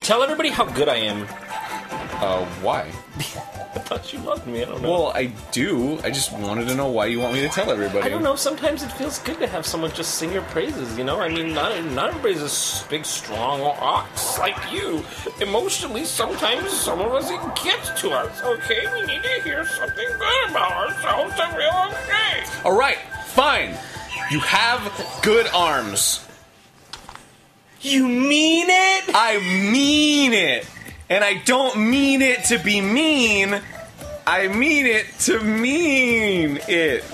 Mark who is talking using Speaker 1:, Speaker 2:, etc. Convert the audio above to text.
Speaker 1: Tell everybody how good I am.
Speaker 2: Uh, why?
Speaker 1: I thought you loved me. I don't know.
Speaker 2: Well, I do. I just wanted to know why you want me to tell everybody.
Speaker 1: I don't know. Sometimes it feels good to have someone just sing your praises. You know, I mean, not not everybody's a s- big, strong ox like you. Emotionally, sometimes some of us it gets to us. Okay, we need to hear something good about ourselves to feel okay.
Speaker 2: All right, fine. You have good arms.
Speaker 1: You mean it?
Speaker 2: I mean it. And I don't mean it to be mean. I mean it to mean it.